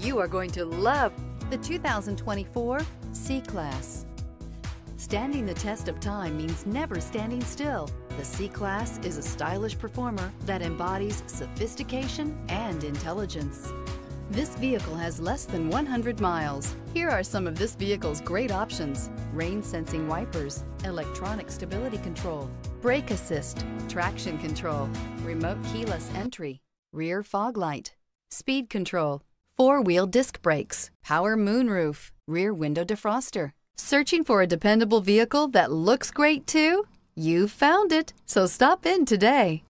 You are going to love the 2024 C-Class. Standing the test of time means never standing still. The C-Class is a stylish performer that embodies sophistication and intelligence. This vehicle has less than 100 miles. Here are some of this vehicle's great options. Rain sensing wipers, electronic stability control, brake assist, traction control, remote keyless entry, rear fog light, speed control, four-wheel disc brakes, power moonroof, rear window defroster. Searching for a dependable vehicle that looks great too? You found it, so stop in today.